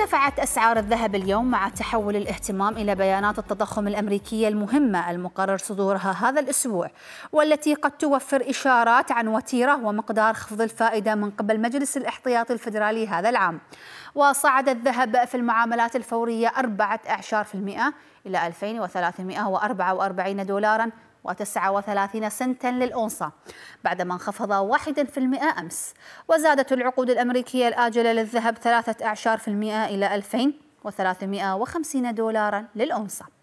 ارتفعت أسعار الذهب اليوم مع تحول الاهتمام إلى بيانات التضخم الأمريكية المهمة المقرر صدورها هذا الأسبوع والتي قد توفر إشارات عن وتيرة ومقدار خفض الفائدة من قبل مجلس الاحتياطي الفيدرالي هذا العام. وصعد الذهب في المعاملات الفورية أربعة أعشار في المئة إلى 2344 دولارا و39 سنتا للأونصة بعدما انخفض واحدا في المئة أمس. وزادت العقود الأمريكية الآجلة للذهب ثلاثة أعشار في المئة إلى 2350 دولارا للأونصة